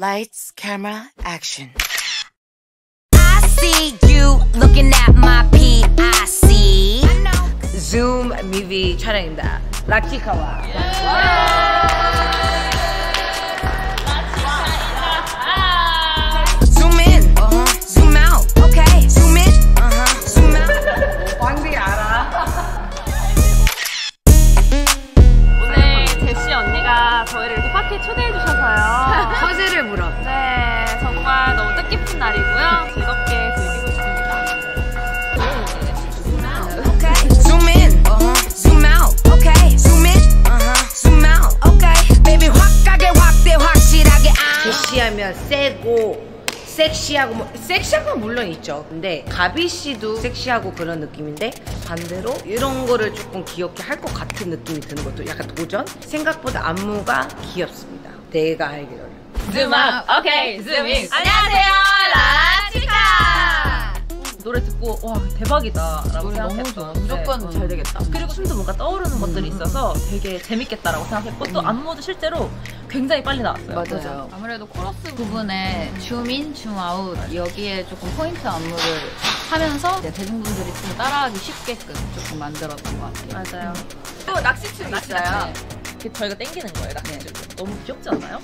Lights, camera, action. I see you looking at my PIC. 줌 뮤비 촬영입니다. 라키카와. Zoom in, uh-huh. zoom out, okay. Zoom in, uh-huh. zoom out. 왕비 알아? 오늘 제시 언니가 저희를 이렇게 파티에 초대해 주셔서요. 허세를 물어. 네, 정말 너무 뜻깊은 날이고요. 즐겁게 즐기고 싶습니다. Zoom in, uh-huh. zoom out, okay. Zoom in, uh-huh. zoom out, okay. Baby 확하게 확대 확실하게 아. 세고 섹시하고 뭐 섹시한 건 물론 있죠. 근데 가비 씨도 섹시하고 그런 느낌인데 반대로 이런 거를 조금 귀엽게 할 것 같은 느낌이 드는 것도 약간 도전? 생각보다 안무가 귀엽습니다. 내가 알기로는. 즈음업, 오케이, 즈음인. 안녕하세요, 대박이다라고 생각했어. 무조건 잘 되겠다. 그리고 춤도 뭔가 떠오르는 것들이 있어서 되게 재밌겠다라고 생각했고 또 안무도 실제로 굉장히 빨리 나왔어요. 맞아요. 아무래도 코러스 부분에 줌인, 줌아웃 여기에 조금 포인트 안무를 하면서 이제 대중분들이 좀 따라하기 쉽게끔 조금 만들었던 것 같아요. 맞아요. 또 낚시춤 있어요. 이렇게 저희가 땡기는 거예요, 낚시줄. 너무 귀엽지 않아요?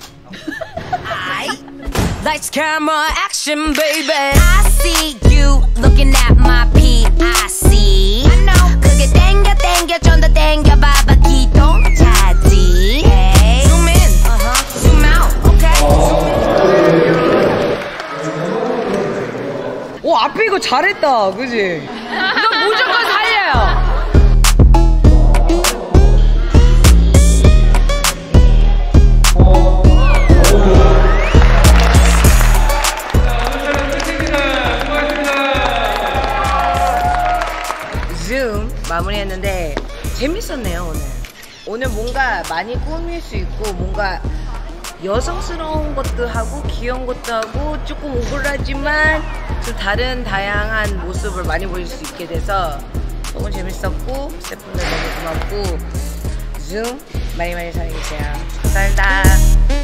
Lights, camera, action, baby. I see you looking at my 오 앞에 이거 잘했다, 그지? 이거 무조건 살려요. 줌 마무리했는데 재밌었네요 오늘. 오늘 뭔가 많이 꾸밀 수 있고 뭔가 여성스러운 것도 하고 귀여운 것도 하고 조금 오글하지만 좀 다른 다양한 모습을 많이 보일 수 있게 돼서 너무 재밌었고 스태프분들 너무 고맙고 줌 많이 많이 사랑해주세요. 감사합니다